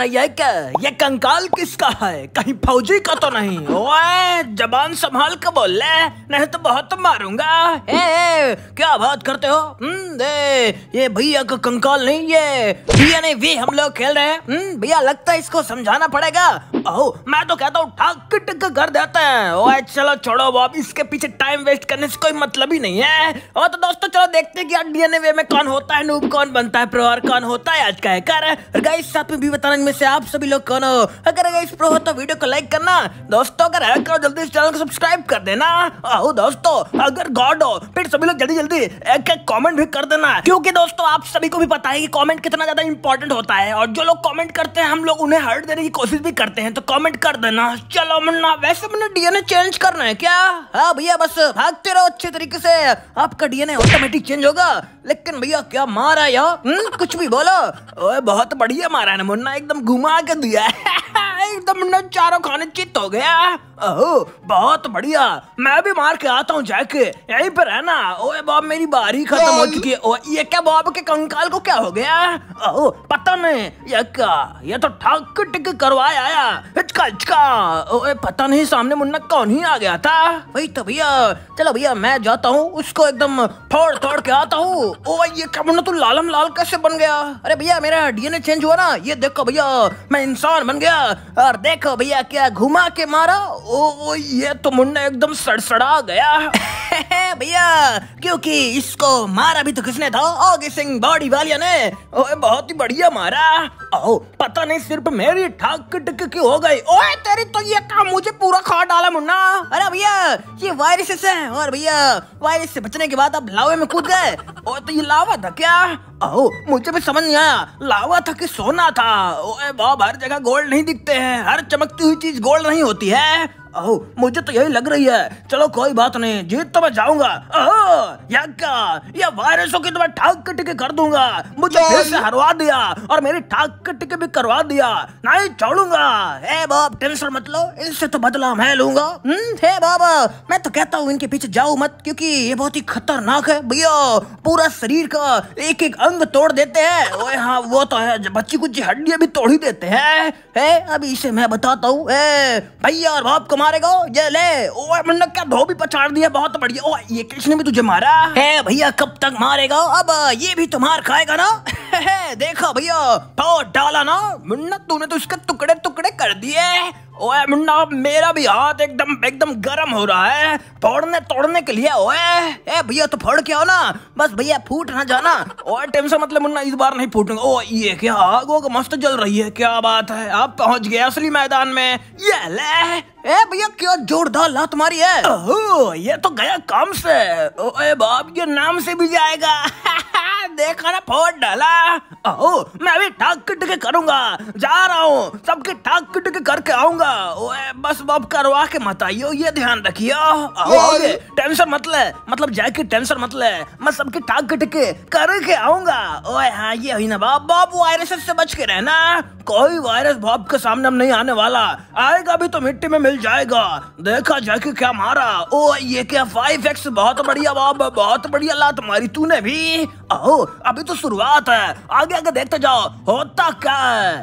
रही है क्या ये कंकाल किसका है? कहीं फौजी का तो नहीं। ओए जबान संभाल के बोल ले नहीं तो बहुत मारूँगा। ए, ए, क्या बात करते हो? हम्म, दे ये भैया का कंकाल नहीं ये भैया नहीं भी हम लोग खेल रहे हैं। हम्म, भैया लगता है इसको समझाना पड़ेगा। ओह मैं तो कहता हूँ ठक टिक कर देते हैं। ओए चलो छोड़ो अब इसके पीछे टाइम वेस्ट करने से कोई मतलब ही नहीं है। और तो दोस्तों चलो देखते हैं कि डीएनए वे में कौन होता है नूब कौन बनता है प्रो कौन होता है आज का हैकर और गाइस साथ में भी बताना इनमें से आप सभी लोग कौन हो? अगर गाइस प्रो हो तो वीडियो को लाइक करना दोस्तों अगर है करो जल्दी इस चैनल को सब्सक्राइब कर देना। आओ दोस्तों अगर गॉड हो फिर सभी लोग जल्दी जल्दी एक एक कमेंट भी कर देना। क्योंकि दोस्तों आप सभी को भी पता है कि कमेंट कितना ज़्यादा इंपॉर्टेंट होता है और जो लोग कमेंट करते हैं हम लोग उन्हें हर्ट देने की कोशिश भी करते हैं तो कमेंट कर देना। चलो मुन्ना वैसे मैंने डीएनए चेंज करना है क्या? हाँ भैया बस भागते रहो अच्छे तरीके से। आपका डीएनए ऑटोमेटिक चेंज होगा। लेकिन भैया क्या मारा यार? हम्म, कुछ भी बोलो। बहुत बढ़िया मारा है मुन्ना एकदम घुमा के दिया एकदम चारों खाने चित हो गया। ओहो बहुत बढ़िया। मैं भी मार के आता हूँ जाके। यहीं पर है ना ओए बाप मेरी बारी खत्म हो चुकी है। ओ ये क्या बाप के कंकाल को क्या हो गया? ओह पता नहीं। ये क्या? ये तो ठक टिक करवाया आया। हिचका हिचका। ओए पता नहीं सामने मुन्ना कौन ही आ गया था। वही तो भैया। चलो भैया मैं जाता हूँ। उसको एकदम फोड़ तोड़ के आता हूँ। ओ ये क्या मुन्ना तू लालम लाल कैसे बन गया? अरे भैया मेरा डीएनए चेंज हुआ ना। ये देखो भैया मैं इंसान बन गया। और देखो भैया क्या घुमा के मारा? ओ, ओ ये तो मुन्ना एकदम सड़सड़ा गया। भैया, क्योंकि इसको मारा भी तो किसने था? ओगे सिंह, बॉडी वालिया ने। ओए, बहुत ही बढ़िया मारा। ओ पता नहीं सिर्फ़ मेरी ठाक टिक की हो गई। ओए, तेरी तो ये काम मुझे पूरा खा डाला, मुन्ना। अरे भैया, ये वायरसेस है। और भैया, वायरस से बचने के बाद अब लावे में कूद गए। ओ तो ये लावा था क्या? ओह मुझे भी समझ नहीं आया। लावा था कि सोना था? ओए बाब हर जगह गोल्ड नहीं दिखते हैं। हर चमकती हुई चीज़ गोल्ड नहीं होती है। ओह, मुझे तो यही लग रही है। चलो, कोई बात नहीं। जीत तो मैं जाऊँगा। वायरसों की तो मैं ठाक टिके कर दूँगा। मुझे फिर से हरवा दिया और मेरी ठाक टिके भी करवा दिया। नहीं छोड़ूँगा। हे बाप, टेंशन मत लो। इससे तो बदला मैं लूँगा। हम्म हे बाबा, मैं तो कहता हूँ इनके पीछे जाओ मत, क्योंकि ये बहुत ही खतरनाक है। भैया, पूरा शरीर का एक एक अंग तोड़ देते हैं। ओए हाँ वो तो है। बच्ची कुछ हड्डियाँ भी तोड़ ही देते हैं। है, अभी इसे मैं बताता हूँ, भैया और बाप को मारेगा ये ले, ओए मुन्ना क्या धोबी पछाड़ दिया बहुत बढ़िया। ओ ये कृष्ण भी तुझे मारा? है भैया, कब तक मारेगा? अब ये भी तुम्हार खाएगा ना? देखा भैया तो डाला ना? मुन्ना तूने तो इसके टुकड़े टुकड़े कर दिए। ओए मुन्ना मेरा भी हाथ एकदम एकदम गर्म हो रहा है। फोड़ने तोड़ने के लिए ओए। ए भैया तो फोड़ के आओ ना। बस भैया फूट ना जाना। ओए टेंशन मतलब मुन्ना इस बार नहीं फूटूँगा। ओ ये क्या आग वो मस्त जल रही है क्या बात है। आप पहुँच गए असली मैदान में। ये ले। ए भैया क्या जोरदार लात मारी है? ओह ये तो गया काम से। ओए बाप ये नाम से भी जाएगा। देखा ना फोड़ डाला। ओह मैं भी ठाक टिके करूँगा। जा रहा हूँ। सबके ठाक टिके करके आऊँगा। बस बाप करवा के मत आइयो ये ध्यान रखियो। टेंशन मत ले। मतलब जाके टेंशन मत ले। मैं सबके ठाक टिके करके आऊँगा। ओए हाँ ये हुई ना बाप। बाप वायरस से बच के रहना। कोई वायरस बाप के सामने हम नहीं आने वाला। आएगा भी तो मिट्टी में मिल जाएगा। देखा जाके क्या मारा। ओ ये क्या फाइव एक्स बहुत बढ़िया बाप बहुत बढ़िया लात मारी तूने भी। ओह अभी तो शुरुआत है। आगे आगे देखते जाओ। होता क्या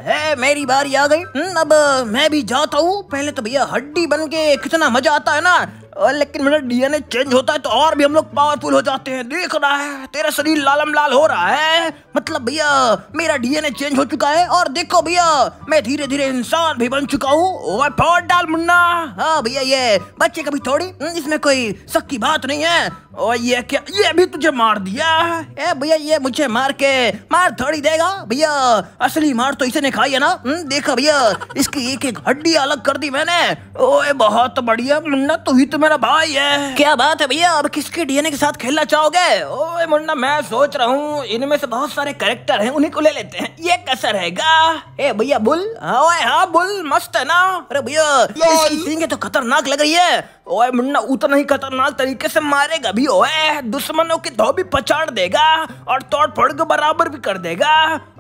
है? मेरी बारी आ गई। अब मैं भी जाता हूँ। पहले तो भैया हड्डी बन के कितना मज़ा आता है ना। और लेकिन मेरा डीएनए चेंज होता है तो और भी हम लोग पावरफुल हो जाते हैं। देख रहा है, तेरा शरीर लालम लाल हो रहा है। मतलब भैया, मेरा डीएनए चेंज हो चुका है और देखो भैया, मैं धीरे धीरे इंसान भी बन चुका हूँ। फोड़ डाल मुन्ना। हाँ भैया, ये बच्चे कभी थोड़ी इसमें कोई शक की बात नहीं है। ओ ये क्या, ये भी तुझे मार दिया ए भैया, ये मुझे मार के, मार थोड़ी देगा। भैया, असली मार तो इसे ने खाई है ना? देखा भैया, इसकी एक एक हड्डी अलग कर दी मैंने। ओए बहुत बढ़िया, मुन्ना, तू ही तो मेरा भाई है। क्या बात है भैया? अब किसके डीएनए के साथ खेलना चाहोगे? ओए मुन्ना मैं सोच रहा हूँ इनमें से बहुत सारे करेक्टर हैं उन्हीं को ले लेते हैं। ये कैसा रहेगा ए भैया बुल? ओए हाँ बुल मस्त है ना? अरे भैया इसकी सींगे तो खतरनाक लग रही है। ओए मुन्ना, उतना ही खतरनाक तरीके से मारेगा भी, ओए। दुश्मनों की धोबी पछाड़ देगा और तोड़ फोड़ के बराबर भी कर देगा।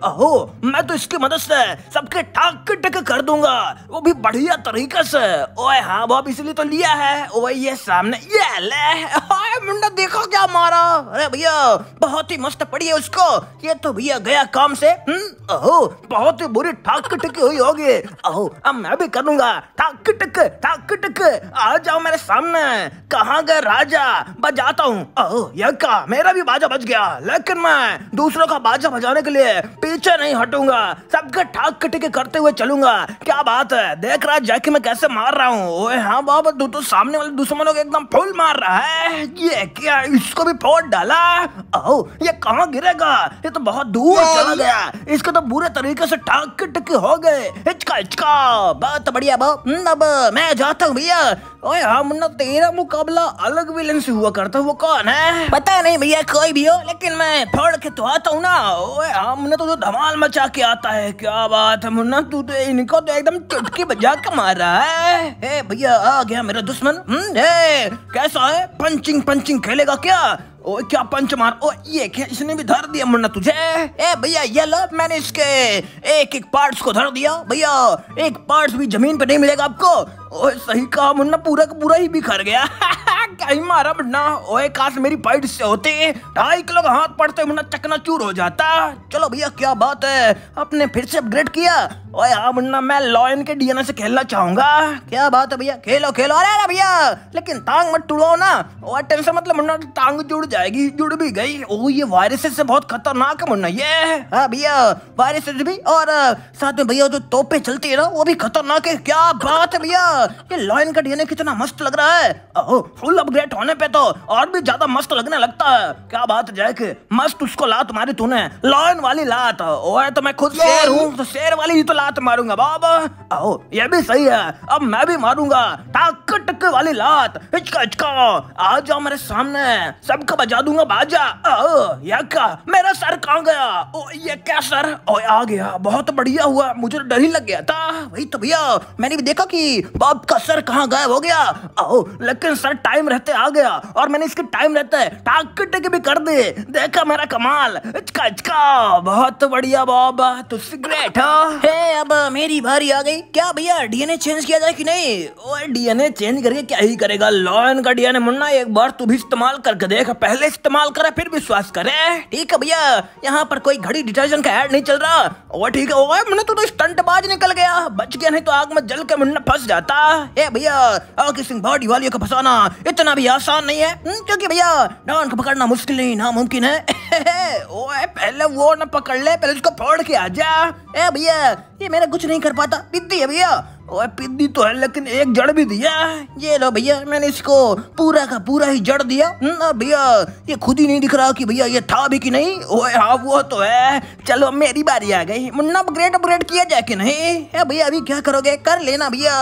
अहो, मैं तो इसकी मदद से सबके ठाक टक कर दूँगा। वो भी बढ़िया तरीके से। ओए हाँ बाब इसलिए तो लिया है। ओए, ये सामने, ये ले। ओए मुंडा देखो क्या मारा। अरे भैया, बहुत ही मस्त पड़ी है उसको। ये तो भैया गया काम से। हम्म ओहो बहुत ही बुरी ठाक टिक हुई होगी। अहो, अब मैं भी करूँगा। ठाक टिक ठाक टिक आ जाओ मेरे सामने। कहाँ गए राजा? बजाता हूँ। ओहो ये क्या? मेरा भी बाजा बज गया। लेकिन मैं दूसरों का बाजा बजाने के लिए पीछे नहीं हटूँगा। सबके ठाक टिक करते हुए चलूँगा। क्या बात है? देख रहा जैकी मैं कैसे मार रहा हूँ। हाँ बाबा तू तो सामने वाले दुश्मनों को एकदम फुल मार रहा है। ये क्या? इसको भी फोड़ डाला? ओह ये कहाँ गिरेगा? ये तो बहुत दूर चला गया। इसको तो बुरे तरीके से ठाक टक हो गए। हिचका हिचका। बहुत बढ़िया अब मैं जाता हूँ भैया। ओए मुन्ना तेरा मुकाबला अलग विलन से हुआ करता वो कौन है? पता नहीं भैया कोई भी हो लेकिन मैं फोड़ के तो आता हूँ ना। ओए हाँ मुन्ना तो, तो धमाल मचा के आता है क्या बात है मुन्ना तू तो इनको तो एकदम चुटकी बजा के मार रहा है भैया आ गया मेरा दुश्मन। हम्म कैसा है? पंचिंग पंचिंग खेलेगा क्या? ओ क्या पंच मार? ओ ये क्या इसने भी धर दिया मुन्ना तुझे? ए, भैया, ये लो, मैंने इसके एक एक पार्ट्स को धर दिया। भैया, एक पार्ट्स भी ज़मीन पे नहीं मिलेगा आपको। ओए, सही कहा मुन्ना, पूरा का पूरा ही बिखर गया। क्या ही मारा मुन्ना? ओए, काश मेरी फाइट से होते। ढाई किलो का हाथ पड़ते मुन्ना चकना चूर हो जाता। चलो भैया, क्या बात है? आपने फिर से अपग्रेड किया? ओए हाँ मुन्ना, मैं लॉयन के डीएनए से खेलना चाहूँगा। क्या बात है भैया? खेलो खेलो। अरे भैया, लेकिन टांग मत टूड़ो ना। और टेंशन मतलब मुन्ना, टांग जुड़ जाएगी जुड़ भी गई। ओ ये वायरसेस से बहुत खतरनाक है मुन्ना ये हाँ। भैया वायरसेस भी और साथ में भैया जो तोपे चलती है ना वो भी खतरनाक है। क्या बात है भैया ये लॉयन का डीएनए कितना मस्त लग रहा है। ओह फुल अपग्रेड होने पे तो और भी ज़्यादा मस्त लगने लगता है। क्या बात है जैक मस्त उसको लात मारी तूने। लॉयन वाली लात ओए तो मैं खुद शेर हूँ। तो शेर वाली ही तो लात मारूँगा बाबा आओ ये भी सही है अब मैं भी मारूँगा। टक टक वाली लात हिचका हिचका। आ जाओ मेरे सामने सबको बजा दूँगा बाजा। आओ ये मेरा सर कहाँ गया? ओ ये क्या सर? ओ आ गया। बहुत बढ़िया हुआ। मुझे डर ही लग गया था। वही तो भैया मैंने भी देखा कि बाप का सर कहाँ गायब हो गया। आओ लेकिन सर टाइम रहते आ गया और मैंने इसके टाइम रहते टाक टिक भी कर दे देखा मेरा कमाल। इचका इचका। बहुत बढ़िया बाबा तो सिगरेट है? अब मेरी बारी आ गई। क्या भैया डीएनए चेंज किया जाए कि नहीं? ओए डीएनए चेंज करके क्या ही करेगा? लॉयन का डीएनए मुन्ना एक बार तू भी इस्तेमाल करके देख। पहले इस्तेमाल करे फिर विश्वास करे। ठीक है भैया यहाँ पर कोई घड़ी डिटर्जेंट का एड नहीं चल रहा। ओ ठीक है ओए मुन्ना तू तो स्टंट बाज निकल गया। बच गया नहीं तो आग में जल के मुन्ना फंस जाता। ए भैया आगे सिंह बॉडी वालियों को फंसाना इतना भी आसान नहीं है। हम्म, क्योंकि भैया डॉन को पकड़ना मुश्किल नहीं नामुमकिन है। ओए पहले वो न पकड़ ले पहले उसको फोड़ के आ जा। ए भैया ये मेरा कुछ नहीं कर पाता। पिद्दी है भैया। ओए पिद्दी तो है, लेकिन एक जड़ भी दिया ये लो भैया, मैंने इसको पूरा का पूरा ही जड़ दिया। और भैया, ये खुद ही नहीं दिख रहा कि भैया ये था भी कि नहीं। ओए हाँ वो तो है। चलो, मेरी बारी आ गई। मुन्ना अपग्रेड अपग्रेड किया जाए कि नहीं? भैया, अभी क्या करोगे? कर लेना भैया।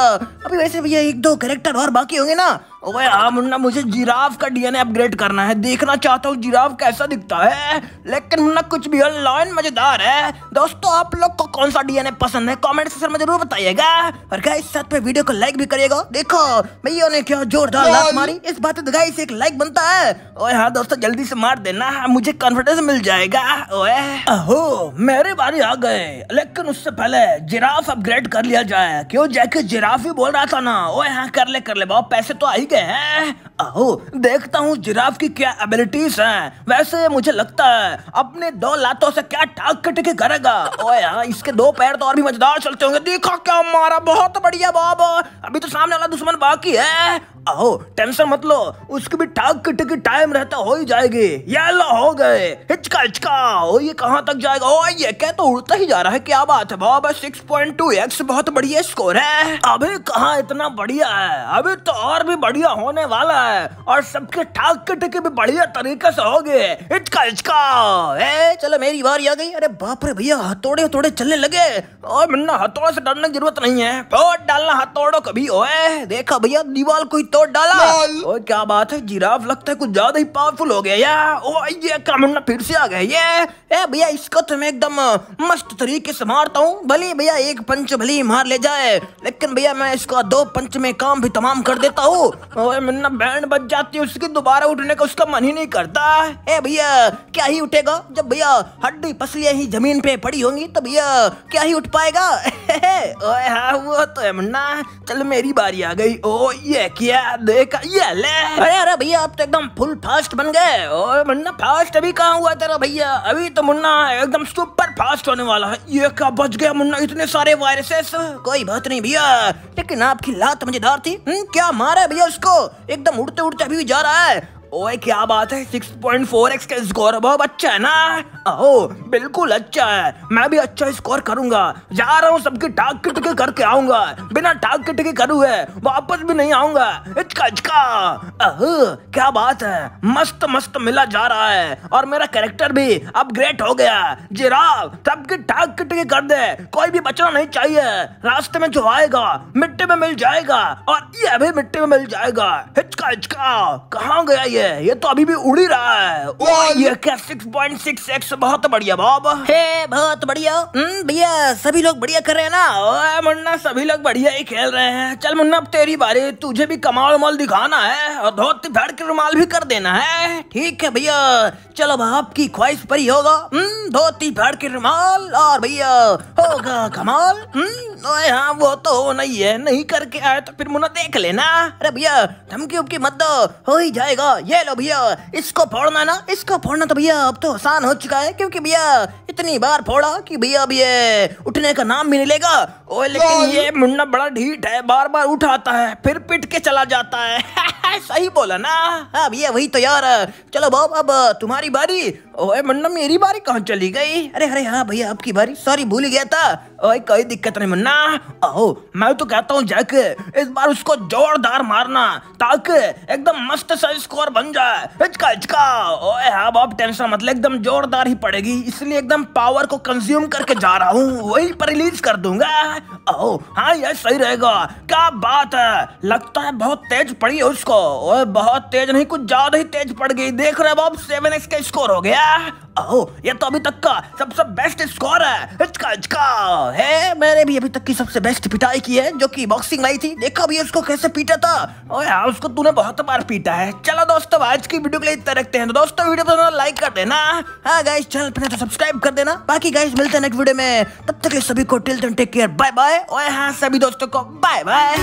अभी वैसे भैया एक दो करेक्टर और बाकी होंगे ना। ओए हाँ मुन्ना मुझे जिराफ का डीएनए अपग्रेड करना है। देखना चाहता हूँ जिराफ कैसा दिखता है लेकिन मुन्ना कुछ भी ऑनलाइन मज़ेदार है। दोस्तों आप लोग को कौन सा डीएनए पसंद है कमेंट सेक्शन में ज़रूर बताइएगा। और गाइस साथ में वीडियो को लाइक भी करिएगा। देखो भैया ने क्या जोरदार लात मारी। इस बात पे गाइस एक लाइक बनता है। ओए हाँ दोस्तों जल्दी से मार देना। मुझे कॉन्फिडेंस मिल जाएगा। ओए। अहो मेरे बारी आ गए। लेकिन उससे पहले जिराफ अपग्रेड कर लिया जाए। क्यों? जैके जिराफ ही बोल रहा था ना। ओए हाँ कर ले कर ले। बहुत पैसे तो आ ही हैं। आओ, देखता हूँ जिराफ की क्या एबिलिटीज हैं। वैसे मुझे लगता है, अपने दो लातों से क्या ठाक कटके करेगा। ओए हाँ इसके दो पैर तो और भी मज़ेदार चलते होंगे। देखो क्या मारा, बहुत बढ़िया बाबा। अभी तो सामने वाला दुश्मन बाकी है। अहो टेंशन मत लो। उसकी भी ठाक कटके टाइम रहता, हो ही जाएगी। ये लो हो गए। हिचका हिचका। ओ, ये कहाँ तक जाएगा? ओ, ये क्या तो उड़ता ही जा रहा है। क्या बात है, बाबा सिक्स पॉइंट टू एक्स बहुत बढ़िया स्कोर है। अभी कहाँ इतना बढ़िया है? अभी तो और भी बढ़िया होने वाला है। और सबके ठाक के टिके भी बढ़िया तरीके से हो गए। हिचका हिचका। ए, चलो, मेरी बारी आ गई। अरे बाप रे भैया, हथौड़े हथौड़े चलने लगे। और मन्ना, हथौड़े से डरने की ज़रूरत नहीं है। फोड़ डालना, हथौड़ो कभी ओए देखा भैया, दीवार कोई तोड़ डाला। ओ क्या बात है जिराफ लगता है कुछ ज़्यादा ही पावरफुल हो गया। यार ओ ये क्या मुन्ना फिर से आ गया। ये ए भैया इसको तो मैं एकदम मस्त तरीके से मारता हूँ। भले भैया एक पंच भले मार ले जाए लेकिन भैया मैं इसका दो पंच में काम भी तमाम कर देता हूँ। मुन्ना बैंड बच जाती है उसकी दोबारा उठने का उसका मन ही नहीं करता। ए भैया क्या ही उठेगा? जब भैया हड्डी पसलियाँ ही ज़मीन पे पड़ी होंगी तो भैया क्या ही उठ पाएगा? ओए हाँ वो तो है मुन्ना। चल मेरी बारी आ गई। ओ ये क्या देख, ये ले अरे अरे भैया आप तो एकदम फुल फास्ट बन गए। और मुन्ना फास्ट अभी कहाँ हुआ तेरा भैया? अभी तो मुन्ना एकदम सुपर फास्ट होने वाला है। ये क्या बच गया मुन्ना, इतने सारे वायरसेस कोई बात नहीं भैया। लेकिन आपकी लात मज़ेदार थी। हुँ? क्या मारा है भैया उसको एकदम उड़ते उड़ते अभी भी जा रहा है। ओए, क्या बात है? 6.4 एक्स का स्कोर बहुत अच्छा है ना? ओह, बिल्कुल अच्छा है। मैं भी अच्छा स्कोर करूँगा। जा रहा हूँ सबकी टाक के करके आऊँगा। बिना टाक करू है, वापस भी नहीं आऊँगा। इचका इचका क्या बात है। मस्त मस्त मिला जा रहा है। और मेरा कैरेक्टर भी अपग्रेड हो गया। जिराफ, सबकी टाक के कर दे। कोई भी बचना नहीं चाहिए। रास्ते में जो आएगा, मिट्टी में मिल जाएगा। और ये भी मिट्टी में मिल जाएगा। हिचका हिचका। कहाँ गया ये? ये तो अभी भी उड़ी रहा है। ओ ये क्या 6.6 एक्स बहुत बढ़िया बॉब। हे बहुत बढ़िया। हम्म, भैया सभी लोग बढ़िया कर रहे हैं ना? ओए मुन्ना सभी लोग बढ़िया ही खेल रहे हैं। चल मुन्ना अब तेरी बारी। तुझे भी कमाल उमाल दिखाना है और धोती फाड़ के रुमाल भी कर देना है। ठीक है भैया। चलो आपकी ख्वाहिश पर ही होगा। हम्म, धोती फाड़ के रुमाल और भैया होगा कमाल। हम्म, हाँ वो तो हो नहीं है। नहीं करके आए तो फिर मुन्ना देख लेना। अरे भैया धमकी उमकी मत दो। हो ही जाएगा। ये लो भैया इसको फोड़ना ना इसको फोड़ना तो भैया अब तो आसान हो चुका है क्योंकि भैया इतनी बार फोड़ा कि भैया अब ये उठने का नाम भी नहीं लेगा। ओए लेकिन ये मुन्ना बड़ा ढीठ है बार बार उठाता है फिर पिट के चला जाता है। सही बोला ना। हाँ भैया वही तो यार। चलो बाब अब तुम्हारी बारी। ओए मुन्ना, मेरी बारी कहाँ चली गई? अरे अरे हाँ भैया, आपकी बारी। सॉरी भूल गया था। ओए, कोई दिक्कत नहीं मुन्ना। ओह मैं तो कहता हूँ, जैक, इस बार उसको जोरदार मारना, ताकि, एकदम मस्त सा स्कोर बन जाए। हिचका हिचका। ओए हाँ बाप टेंशन मतलब एकदम जोरदार ही पड़ेगी। इसलिए एकदम पावर को कंज्यूम करके जा रहा हूँ। वही पर रिलीज़ कर दूँगा। ओह हाँ ये सही रहेगा। क्या बात है। लगता है बहुत तेज पड़ी है उसको। ओए, बहुत तेज नहीं, कुछ ज़्यादा ही तेज पड़ गई। देख रहे बाप सेवन एक्स का स्कोर हो गया। ओह, ये तो अभी तक का सबसे बेस्ट स्कोर है। हिचका हिचका। है, मैंने भी अभी तक की सबसे बेस्ट पिटाई की है, जो कि बॉक्सिंग लाई थी। देखा भी उसको कैसे पीटा था। ओए हाँ उसको तूने बहुत बार पीटा है। चलो दोस्तों, आज की वीडियो के लिए इतना रखते हैं। तो दोस्तों वीडियो पसंद लाइक कर देना। हाँ गाइस चैनल पर तो सब्सक्राइब कर देना। बाकी गाइस मिलते हैं नेक्स्ट वीडियो में। तब तक सभी को till take care bye bye ओए हाँ सभी दोस्तों को बाय बाय